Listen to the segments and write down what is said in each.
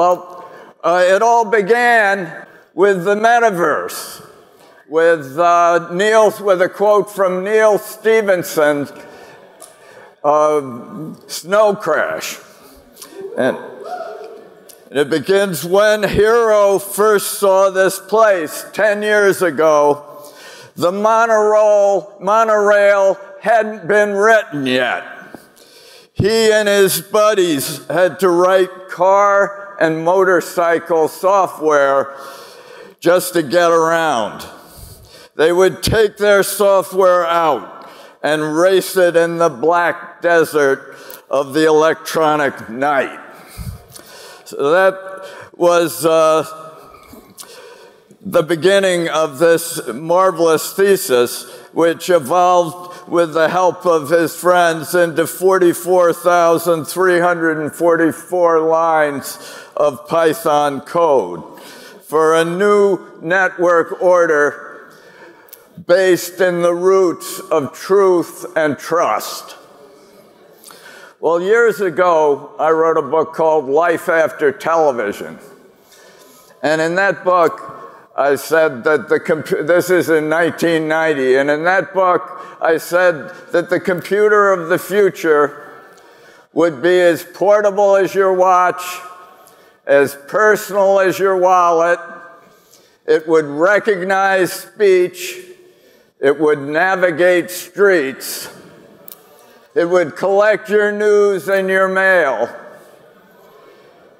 Well, uh, it all began with the metaverse, with uh, Neil, with a quote from Neal Stephenson, uh, "Snow Crash," and it begins when Hero first saw this place 10 years ago. The monorail, monorail hadn't been written yet. He and his buddies had to write car and motorcycle software just to get around. They would take their software out and race it in the black desert of the electronic night. So that was uh, the beginning of this marvelous thesis, which evolved with the help of his friends into 44,344 lines of Python code for a new network order based in the roots of truth and trust. Well, years ago, I wrote a book called Life After Television. And in that book, I said that the computer, this is in 1990, and in that book, I said that the computer of the future would be as portable as your watch, as personal as your wallet. It would recognize speech. It would navigate streets. It would collect your news and your mail.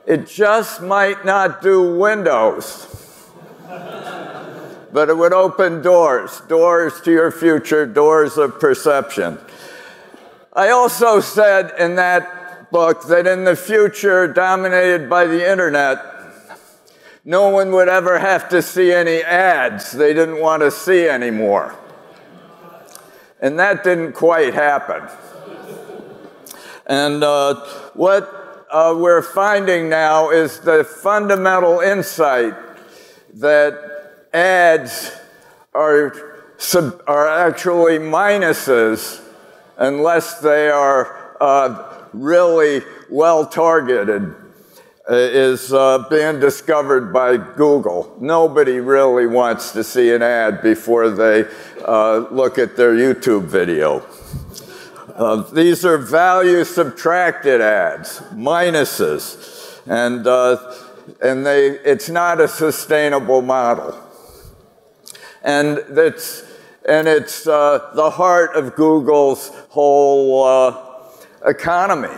It just might not do windows, but it would open doors, doors to your future, doors of perception. I also said in that book that in the future, dominated by the internet, no one would ever have to see any ads they didn't want to see anymore. And that didn't quite happen. And uh, what uh, we're finding now is the fundamental insight that ads are, sub- are actually minuses unless they are uh, really well targeted uh, is uh, being discovered by Google. Nobody really wants to see an ad before they uh, look at their YouTube video. Uh, these are value subtracted ads, minuses, and, uh, and they, it's not a sustainable model. And it's, and it's uh, the heart of Google's whole economy.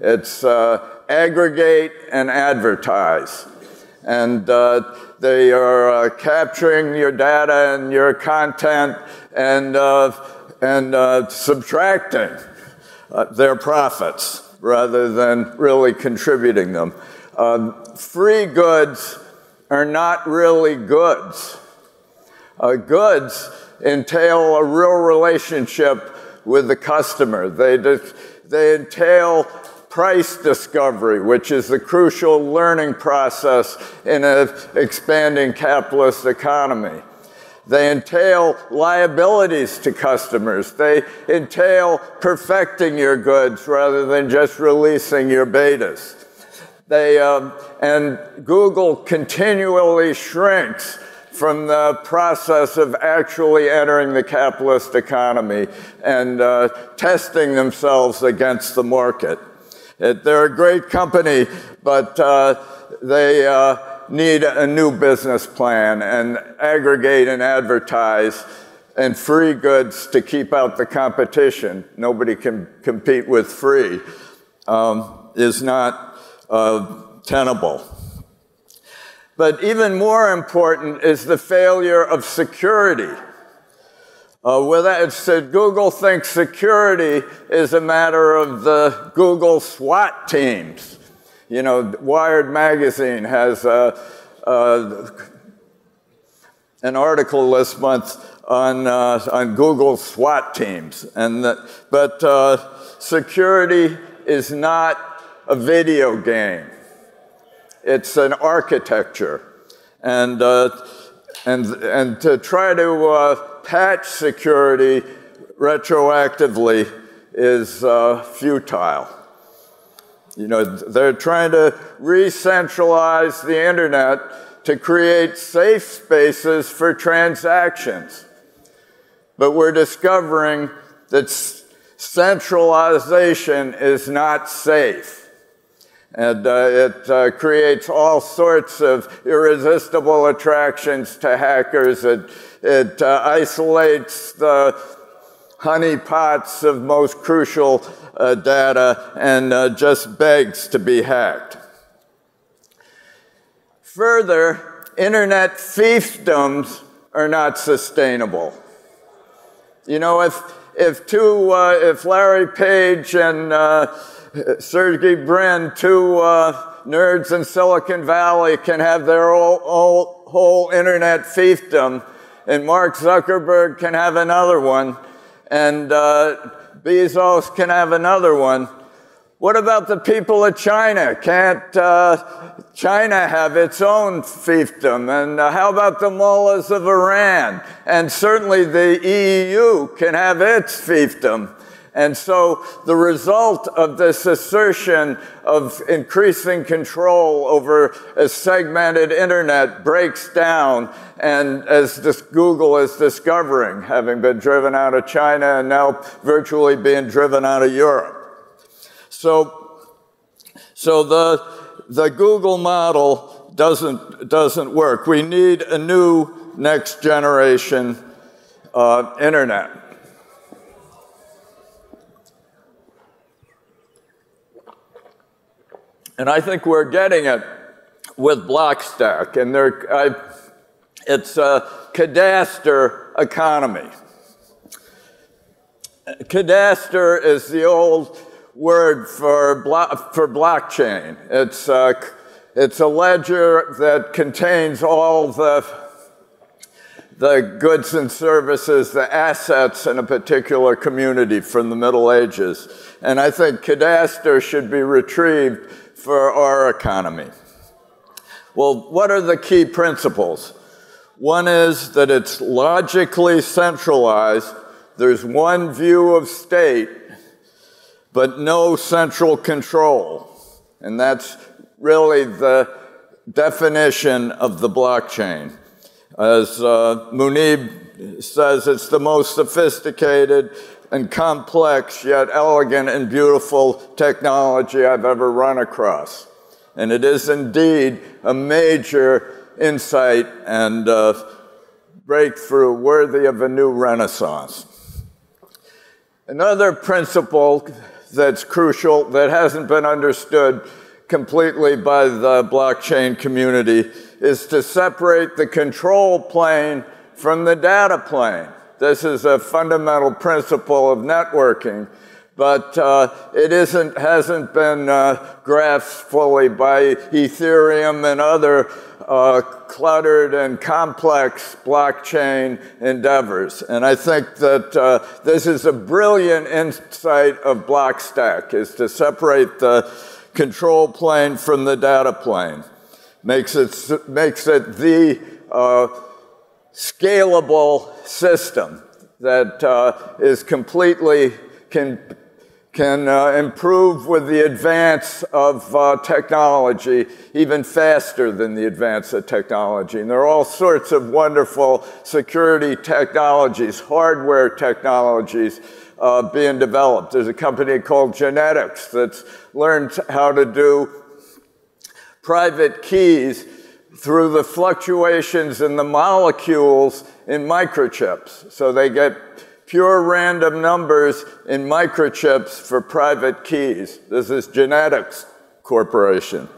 It's uh, aggregate and advertise. And uh, they are uh, capturing your data and your content and, uh, and uh, subtracting uh, their profits rather than really contributing them. Um, free goods are not really goods. Goods entail a real relationship with the customer. They they entail price discovery, which is the crucial learning process in an expanding capitalist economy. They entail liabilities to customers. They entail perfecting your goods rather than just releasing your betas. They, um, and Google continually shrinks from the process of actually entering the capitalist economy and uh, testing themselves against the market. It, they're a great company, but uh, they uh, need a new business plan and aggregate and advertise and free goods to keep out the competition. Nobody can compete with free, um, is not uh, tenable. But even more important is the failure of security. Uh, with that said, Google thinks security is a matter of the Google SWAT teams. You know, Wired Magazine has uh, uh, an article this month on, uh, on Google SWAT teams. And that, but uh, security is not a video game. It's an architecture. And, uh, and, and to try to uh, patch security retroactively is uh, futile. You know, they're trying to re-centralize the internet to create safe spaces for transactions. But we're discovering that centralization is not safe. And uh, it uh, creates all sorts of irresistible attractions to hackers. It, it uh, isolates the honeypots of most crucial uh, data and uh, just begs to be hacked. Further, internet fiefdoms are not sustainable. You know, if, if two, uh, if Larry Page and Sergey Brin, two uh, nerds in Silicon Valley, can have their whole, whole, whole internet fiefdom, and Mark Zuckerberg can have another one, and uh, Bezos can have another one. What about the people of China? Can't uh, China have its own fiefdom? And uh, how about the mullahs of Iran? And certainly the EU can have its fiefdom. And so the result of this assertion of increasing control over a segmented internet breaks down. And as this Google is discovering, having been driven out of China and now virtually being driven out of Europe. So, so the, the Google model doesn't, doesn't work. We need a new next generation uh, internet. And I think we're getting it with Blockstack. And I, it's a cadaster economy. Cadaster is the old word for, blo for blockchain. It's a, it's a ledger that contains all the, the goods and services, the assets in a particular community from the Middle Ages. And I think cadaster should be retrieved for our economy. Well, what are the key principles? One is that it's logically centralized. There's one view of state, but no central control. And that's really the definition of the blockchain. As uh, Muneeb says, it's the most sophisticated and complex yet elegant and beautiful technology I've ever run across. And it is indeed a major insight and uh, breakthrough worthy of a new renaissance. Another principle that's crucial that hasn't been understood completely by the blockchain community is to separate the control plane from the data plane. This is a fundamental principle of networking, but uh, it isn't, hasn't been uh, grasped fully by Ethereum and other uh, cluttered and complex blockchain endeavors. And I think that uh, this is a brilliant insight of Blockstack, is to separate the control plane from the data plane. Makes it, makes it the uh, scalable system that uh, is completely can can uh, improve with the advance of uh, technology even faster than the advance of technology. And there are all sorts of wonderful security technologies, hardware technologies uh, being developed. There's a company called Genetix that's learned how to do private keys through the fluctuations in the molecules in microchips. So they get pure random numbers in microchips for private keys. This is Genetix Corporation.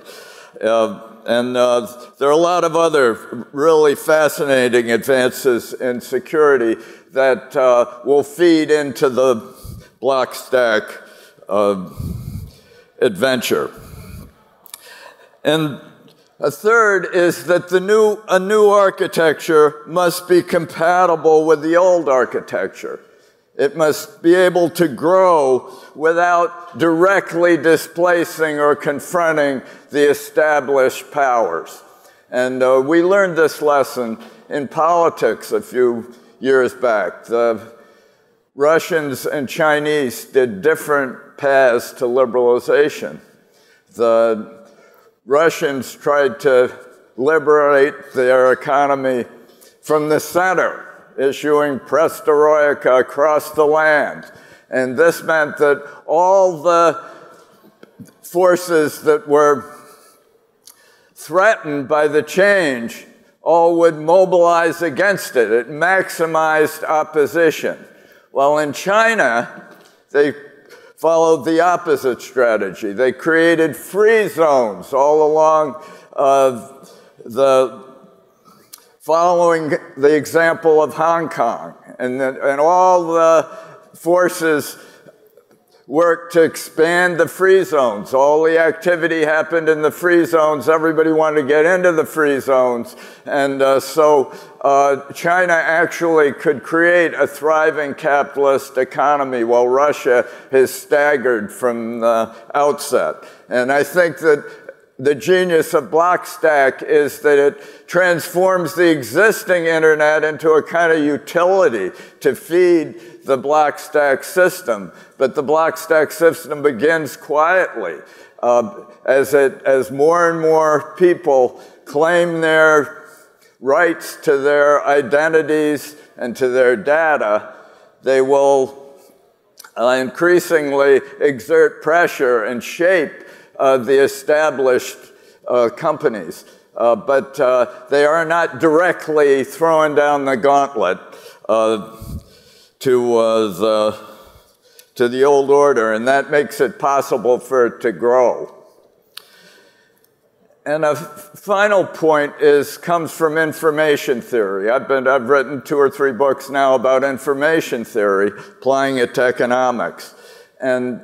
Uh, and uh, there are a lot of other really fascinating advances in security that uh, will feed into the Blockstack uh, adventure. And a third is that the new, a new architecture must be compatible with the old architecture. It must be able to grow without directly displacing or confronting the established powers. And uh, we learned this lesson in politics a few years back. The Russians and Chinese did different paths to liberalization. the Russians tried to liberate their economy from the center, issuing perestroika across the land. And this meant that all the forces that were threatened by the change all would mobilize against it. It maximized opposition. While in China, they followed the opposite strategy. They created free zones all along uh, the following the example of Hong Kong. And, the, and all the forces worked to expand the free zones. All the activity happened in the free zones. Everybody wanted to get into the free zones. And uh, so uh, China actually could create a thriving capitalist economy while Russia has staggered from the outset. And I think that the genius of Blockstack is that it transforms the existing internet into a kind of utility to feed the Blockstack system. But the Blockstack system begins quietly. Uh, as, it, as more and more people claim their rights to their identities and to their data, they will uh, increasingly exert pressure and shape the established uh, companies. Uh, but uh, they are not directly throwing down the gauntlet uh, to, uh, the, to the old order, and that makes it possible for it to grow. And a final point is comes from information theory. I've been I've written two or three books now about information theory, applying it to economics. And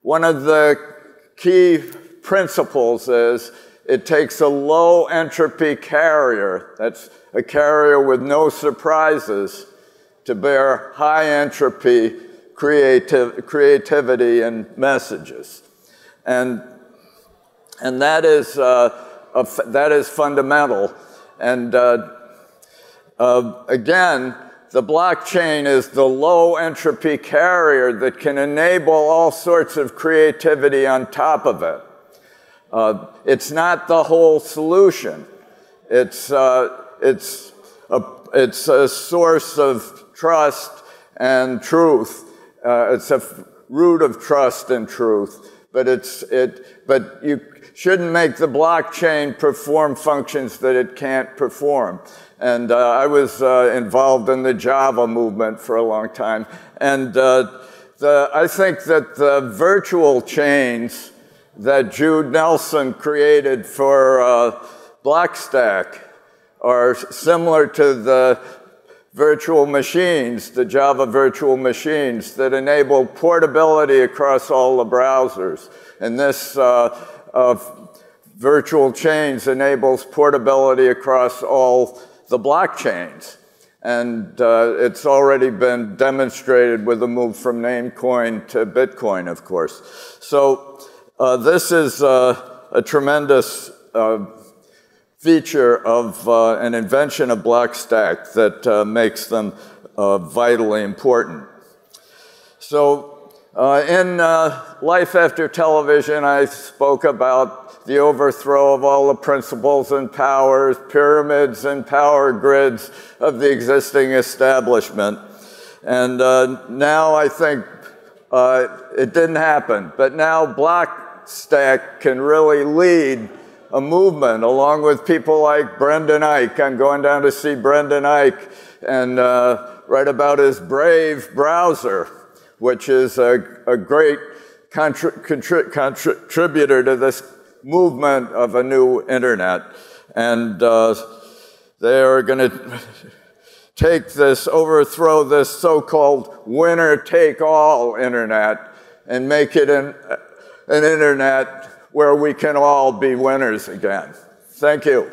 one of the key principles is it takes a low entropy carrier, that's a carrier with no surprises, to bear high entropy creativ- creativity and messages. And, and that, is, uh, that is fundamental. And uh, uh, again, the blockchain is the low entropy carrier that can enable all sorts of creativity on top of it. Uh, it's not the whole solution. It's, uh, it's, a, it's a source of trust and truth. Uh, it's a root of trust and truth. But it's it. But you shouldn't make the blockchain perform functions that it can't perform. And uh, I was uh, involved in the Java movement for a long time. And uh, the, I think that the virtual chains that Jude Nelson created for uh, Blockstack are similar to the virtual machines, the Java virtual machines that enable portability across all the browsers. And this uh, virtual chains enables portability across all the blockchains. And uh, it's already been demonstrated with the move from Namecoin to Bitcoin, of course. So uh, this is uh, a tremendous uh, feature of uh, an invention of Blockstack that uh, makes them vitally important. So in Life After Television, I spoke about the overthrow of all the principles and powers, pyramids and power grids of the existing establishment. And uh, now I think it didn't happen, but now Blockstack can really lead a movement along with people like Brendan Eich. I'm going down to see Brendan Eich and uh, write about his Brave browser, which is a, a great contri- contri- contributor to this movement of a new internet. And uh, they are going to take this, overthrow this so called winner take all internet and make it an, an internet where we can all be winners again. Thank you.